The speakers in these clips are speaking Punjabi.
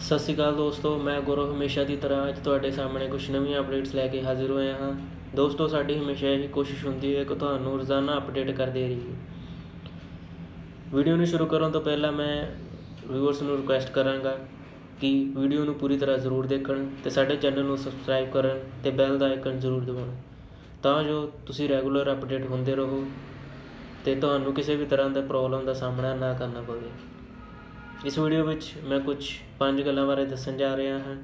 ਸਤਿ ਸ਼੍ਰੀ ਅਕਾਲ ਦੋਸਤੋ, ਮੈਂ ਗੁਰੂ ਹਮੇਸ਼ਾ ਦੀ ਤਰ੍ਹਾਂ ਅੱਜ ਤੁਹਾਡੇ ਸਾਹਮਣੇ ਕੁਝ ਨਵੀਆਂ ਅਪਡੇਟਸ ਲੈ ਕੇ ਹਾਜ਼ਰ ਹੋਇਆ ਹਾਂ। ਦੋਸਤੋ, ਸਾਡੀ ਹਮੇਸ਼ਾ ਇਹ ਕੋਸ਼ਿਸ਼ ਹੁੰਦੀ ਹੈ ਕਿ ਤੁਹਾਨੂੰ ਰੋਜ਼ਾਨਾ ਅਪਡੇਟ ਕਰਦੇ ਰਹੀਏ। ਵੀਡੀਓ ਨੂੰ ਸ਼ੁਰੂ ਕਰਨ ਤੋਂ ਪਹਿਲਾਂ ਮੈਂ ਵਿਊਅਰਸ ਨੂੰ ਰਿਕੁਐਸਟ ਕਰਾਂਗਾ ਕਿ ਵੀਡੀਓ ਨੂੰ ਪੂਰੀ ਤਰ੍ਹਾਂ ਜ਼ਰੂਰ ਦੇਖਣ ਤੇ ਸਾਡੇ ਚੈਨਲ ਨੂੰ ਸਬਸਕ੍ਰਾਈਬ ਕਰਨ ਤੇ ਬੈਲ ਦਾ ਆਈਕਨ ਜ਼ਰੂਰ ਦਬਾਉਣ। ਤਾਂ ਜੋ ਤੁਸੀਂ ਰੈਗੂਲਰ ਅਪਡੇਟ ਹੁੰਦੇ ਰਹੋ ਤੇ ਤੁਹਾਨੂੰ ਕਿਸੇ ਵੀ ਤਰ੍ਹਾਂ ਦਾ ਪ੍ਰੋਬਲਮ ਦਾ ਸਾਹਮਣਾ ਨਾ ਕਰਨਾ ਪਵੇ। ਇਸ ਵੀਡੀਓ ਵਿੱਚ ਮੈਂ ਕੁਝ ਪੰਜ ਗੱਲਾਂ ਬਾਰੇ ਦੱਸਣ ਜਾ ਰਿਹਾ ਹਾਂ।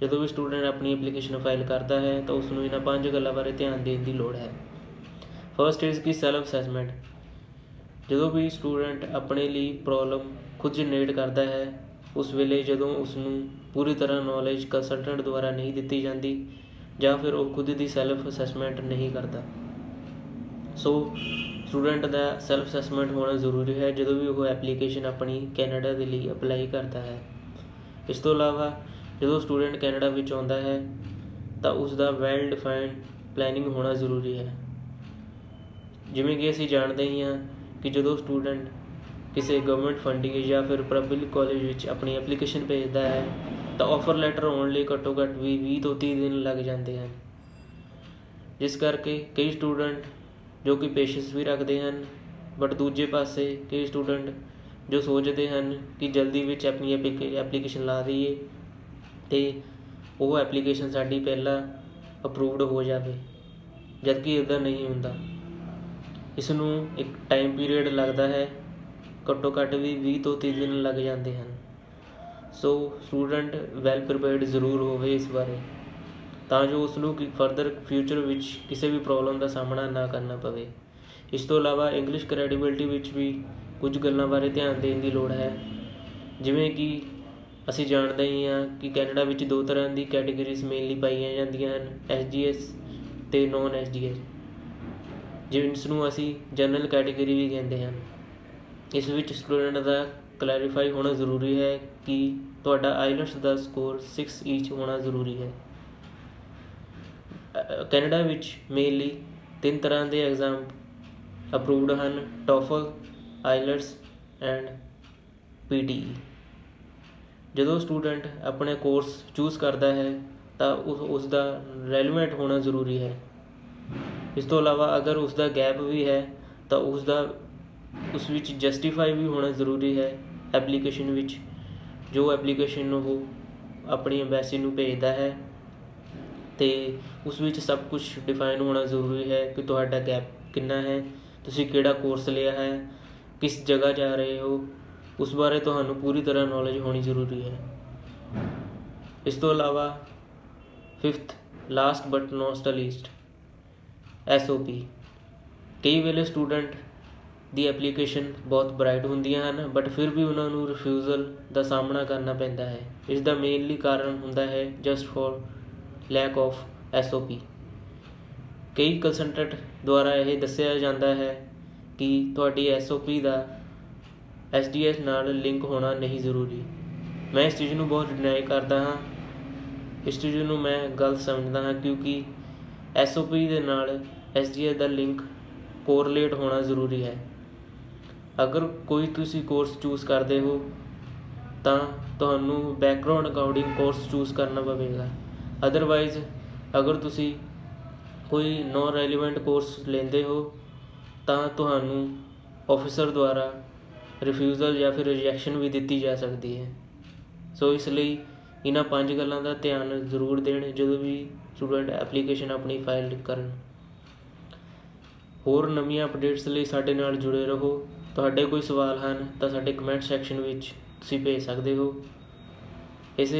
ਜਦੋਂ ਵੀ ਸਟੂਡੈਂਟ ਆਪਣੀ ਐਪਲੀਕੇਸ਼ਨ ਫਾਈਲ ਕਰਦਾ ਹੈ, ਤਾਂ ਉਸ ਨੂੰ ਇਹਨਾਂ ਪੰਜ ਗੱਲਾਂ ਬਾਰੇ ਧਿਆਨ ਦੇਣ ਦੀ ਲੋੜ ਹੈ। ਫਰਸਟ ਇਜ਼ ਕਿ ਸੈਲਫ ਅਸੈਸਮੈਂਟ ਜਦੋਂ ਵੀ ਸਟੂਡੈਂਟ ਆਪਣੇ ਲਈ ਪ੍ਰੋਬਲਮ ਖੁਦ ਜਨਰੇਟ ਕਰਦਾ ਹੈ, ਉਸ ਵੇਲੇ ਜਦੋਂ ਉਸ ਨੂੰ ਪੂਰੀ ਤਰ੍ਹਾਂ ਨੌਲੇਜ ਕੰਸਲਟੈਂਟ ਦੁਆਰਾ ਨਹੀਂ ਦਿੱਤੀ ਜਾਂਦੀ, ਜਾਂ ਫਿਰ ਉਹ ਖੁਦ ਦੀ ਸੈਲਫ ਅਸੈਸਮੈਂਟ ਨਹੀਂ ਕਰਦਾ। ਸੋ ਸਟੂਡੈਂਟ ਦਾ ਸੈਲਫ ਅਸੈਸਮੈਂਟ ਹੋਣਾ ਜ਼ਰੂਰੀ ਹੈ ਜਦੋਂ ਵੀ ਉਹ ਐਪਲੀਕੇਸ਼ਨ ਆਪਣੀ ਕੈਨੇਡਾ ਦੇ ਲਈ ਅਪਲਾਈ ਕਰਦਾ ਹੈ। ਇਸ ਤੋਂ ਇਲਾਵਾ ਜਦੋਂ ਸਟੂਡੈਂਟ ਕੈਨੇਡਾ ਵਿੱਚ ਆਉਂਦਾ ਹੈ, ਤਾਂ ਉਸ ਦਾ ਵੈਲ ਡਿਫਾਈਨਡ ਪਲੈਨਿੰਗ ਹੋਣਾ ਜ਼ਰੂਰੀ ਹੈ। ਜਿਵੇਂ ਕਿ ਅਸੀਂ ਜਾਣਦੇ ਹੀ ਹਾਂ ਕਿ ਜਦੋਂ ਸਟੂਡੈਂਟ ਕਿਸੇ ਗਵਰਨਮੈਂਟ ਫੰਡਿੰਗ ਜਾਂ ਫਿਰ ਪਬਲਿਕ ਕਾਲਜ ਵਿੱਚ ਆਪਣੀ ਐਪਲੀਕੇਸ਼ਨ ਭੇਜਦਾ ਹੈ, ਤਾਂ ਆਫਰ ਲੈਟਰ ਆਉਣ ਲਈ ਘੱਟੋ ਘੱਟ ਵੀ 20 ਤੋਂ 30 ਦਿਨ ਲੱਗ ਜਾਂਦੇ ਹਨ। ਜਿਸ ਕਰਕੇ ਕਈ ਸਟੂਡੈਂਟ ਜੋ ਕਿ ਪੇਸ਼ੈਂਸ ਵੀ ਰੱਖਦੇ ਹਨ ਬਟ ਦੂਜੇ ਪਾਸੇ ਕਈ ਸਟੂਡੈਂਟ ਜੋ ਸੋਚਦੇ ਹਨ ਕਿ ਜਲਦੀ ਵਿੱਚ ਆਪਣੀ ਐਪਲੀਕੇਸ਼ਨ ਲਾ ਦਈਏ ਤੇ ਉਹ ਐਪਲੀਕੇਸ਼ਨ ਸਾਡੀ ਪਹਿਲਾਂ ਅਪਰੂਵਡ ਹੋ ਜਾਵੇ, ਜਦਕਿ ਇਦਾਂ ਨਹੀਂ ਹੁੰਦਾ। ਇਸ ਨੂੰ ਇੱਕ ਟਾਈਮ ਪੀਰੀਅਡ ਲੱਗਦਾ ਹੈ, ਘੱਟੋ ਘੱਟ ਵੀ 20 ਤੋਂ 30 ਦਿਨ ਲੱਗ ਜਾਂਦੇ ਹਨ। ਸੋ ਸਟੂਡੈਂਟ ਵੈਲ ਪ੍ਰੀਪੇਅਰਡ ਜ਼ਰੂਰ ਹੋਵੇ ਇਸ ਬਾਰੇ। ਤਾਂ ਜੋ ਉਸ ਨੂੰ ਕਿ ਫਰਦਰ ਫਿਊਚਰ ਵਿੱਚ ਕਿਸੇ ਵੀ ਪ੍ਰੋਬਲਮ ਦਾ ਸਾਹਮਣਾ ਨਾ ਕਰਨਾ ਪਵੇ। ਇਸ ਤੋਂ ਇਲਾਵਾ ਇੰਗਲਿਸ਼ ਕ੍ਰੈਡੀਬਿਲਟੀ ਵਿੱਚ ਵੀ ਕੁਝ ਗੱਲਾਂ ਬਾਰੇ ਧਿਆਨ ਦੇਣ ਦੀ ਲੋੜ ਹੈ। ਜਿਵੇਂ ਕਿ ਅਸੀਂ ਜਾਣਦੇ ਹੀ ਹਾਂ ਕਿ ਕੈਨੇਡਾ ਵਿੱਚ ਦੋ ਤਰ੍ਹਾਂ ਦੀ ਕੈਟਾਗਰੀਜ਼ ਮੇਨਲੀ ਪਾਈਆਂ ਜਾਂਦੀਆਂ ਹਨ ਐਸਜੀਐਸ ਤੇ ਨੌਨ ਐਸਜੀਐਸ ਜਿਸ ਨੂੰ ਅਸੀਂ ਜਨਰਲ ਕੈਟਾਗਰੀ ਵੀ ਕਹਿੰਦੇ ਹਨ ਇਸ ਵਿੱਚ ਸਟੂਡੈਂਟ ਦਾ ਕਲੈਰੀਫਾਈ ਹੋਣਾ ਜ਼ਰੂਰੀ ਹੈ ਕਿ ਤੁਹਾਡਾ ਆਈਲਟਸ ਦਾ ਸਕੋਰ 6 ਈਚ ਹੋਣਾ ਜ਼ਰੂਰੀ ਹੈ। ਕੈਨੇਡਾ ਵਿੱਚ ਮੇਨਲੀ ਤਿੰਨ ਤਰ੍ਹਾਂ ਦੇ ਐਗਜ਼ਾਮ ਅਪਰੂਵਡ ਹਨ ਟੋਫਲ ਆਈਲਟਸ ਐਂਡ ਪੀਟੀਈ ਜਦੋਂ ਸਟੂਡੈਂਟ ਆਪਣੇ ਕੋਰਸ ਚੂਜ਼ ਕਰਦਾ ਹੈ, ਤਾਂ ਉਸ ਉਸ ਦਾ ਰੈਲੇਵੈਂਟ ਹੋਣਾ ਜ਼ਰੂਰੀ ਹੈ। ਇਸ ਤੋਂ ਇਲਾਵਾ ਅਗਰ ਉਸ ਦਾ ਗੈਪ ਵੀ ਹੈ, ਤਾਂ ਉਸ ਦਾ ਉਸ ਵਿੱਚ ਜਸਟੀਫਾਈ ਵੀ ਹੋਣਾ ਜ਼ਰੂਰੀ ਹੈ ਐਪਲੀਕੇਸ਼ਨ ਵਿੱਚ। ਜੋ ਐਪਲੀਕੇਸ਼ਨ ਉਹ ਆਪਣੀ ਐਮਬੈਸੀ ਨੂੰ ਭੇਜਦਾ ਹੈ ਅਤੇ ਉਸ ਵਿੱਚ ਸਭ ਕੁਝ ਡਿਫਾਈਨ ਹੋਣਾ ਜ਼ਰੂਰੀ ਹੈ ਕਿ ਤੁਹਾਡਾ ਗੈਪ ਕਿੰਨਾ ਹੈ, ਤੁਸੀਂ ਕਿਹੜਾ ਕੋਰਸ ਲਿਆ ਹੈ, ਕਿਸ ਜਗ੍ਹਾ ਜਾ ਰਹੇ ਹੋ, ਉਸ ਬਾਰੇ ਤੁਹਾਨੂੰ ਪੂਰੀ ਤਰ੍ਹਾਂ ਨੌਲੇਜ ਹੋਣੀ ਜ਼ਰੂਰੀ ਹੈ। ਇਸ ਤੋਂ ਇਲਾਵਾ 5th last but not the least SOP ਕਈ ਵੇਲੇ ਸਟੂਡੈਂਟ ਦੀ ਐਪਲੀਕੇਸ਼ਨ ਬਹੁਤ ਬ੍ਰਾਈਟ ਹੁੰਦੀਆਂ ਹਨ ਬਟ ਫਿਰ ਵੀ ਉਹਨਾਂ ਨੂੰ ਰਿਫਿਊਜ਼ਲ ਦਾ ਸਾਹਮਣਾ ਕਰਨਾ ਪੈਂਦਾ ਹੈ। ਇਸ ਦਾ ਮੇਨਲੀ ਕਾਰਨ ਹੁੰਦਾ ਹੈ just for lack of SOP ਕਈ ਕੰਸਲਟੈਂਟ ਦੁਆਰਾ ਇਹ ਦੱਸਿਆ ਜਾਂਦਾ ਹੈ ਕਿ ਤੁਹਾਡੀ ਐਸਓਪੀ ਦਾ ਐਸਡੀਐਸ ਨਾਲ ਲਿੰਕ ਹੋਣਾ ਨਹੀਂ ਜ਼ਰੂਰੀ। ਮੈਂ ਇਸ ਚੀਜ਼ ਨੂੰ ਬਹੁਤ ਡਿਨਾਈ ਕਰਦਾ ਹਾਂ। ਇਸ ਚੀਜ਼ ਨੂੰ ਮੈਂ ਗਲਤ ਸਮਝਦਾ ਹਾਂ ਕਿਉਂਕਿ ਐਸਓਪੀ ਦੇ ਨਾਲ ਐਸਡੀਐਸ ਦਾ ਲਿੰਕ ਕੋਰਲੇਟ ਹੋਣਾ ਜ਼ਰੂਰੀ ਹੈ। ਅਗਰ ਕੋਈ ਤੁਸੀਂ ਕੋਰਸ ਚੂਜ਼ ਕਰਦੇ ਹੋ ਤਾਂ ਤੁਹਾਨੂੰ ਬੈਕਗ੍ਰਾਉਂਡ ਅਕਾਊਂਟਿੰਗ ਕੋਰਸ ਚੂਜ਼ ਕਰਨਾ ਪਵੇਗਾ। ਅਦਰਵਾਈਜ਼ ਅਗਰ ਤੁਸੀਂ ਕੋਈ ਨੋ ਰੈਲੀਵੈਂਟ ਕੋਰਸ ਲੈਂਦੇ ਹੋ, ਤਾਂ ਤੁਹਾਨੂੰ ਆਫੀਸਰ ਦੁਆਰਾ ਰਿਫਿਊਜ਼ਲ ਜਾਂ ਫਿਰ ਰਿਜੈਕਸ਼ਨ ਵੀ ਦਿੱਤੀ ਜਾ ਸਕਦੀ ਹੈ। ਸੋ ਇਸ ਲਈ ਇਹਨਾਂ ਪੰਜ ਗੱਲਾਂ ਦਾ ਧਿਆਨ ਜ਼ਰੂਰ ਦੇਣ, ਜਦੋਂ ਵੀ ਸਟੂਡੈਂਟ ਐਪਲੀਕੇਸ਼ਨ ਆਪਣੀ ਫਾਈਲ ਕਰਨ। ਹੋਰ ਨਵੀਆਂ ਅਪਡੇਟਸ ਲਈ ਸਾਡੇ ਨਾਲ ਜੁੜੇ ਰਹੋ। ਤੁਹਾਡੇ ਕੋਈ ਸਵਾਲ ਹਨ, ਤਾਂ ਸਾਡੇ ਕਮੈਂਟ ਸੈਕਸ਼ਨ ਵਿੱਚ ਤੁਸੀਂ ਭੇਜ ਸਕਦੇ ਹੋ। ਇਸੇ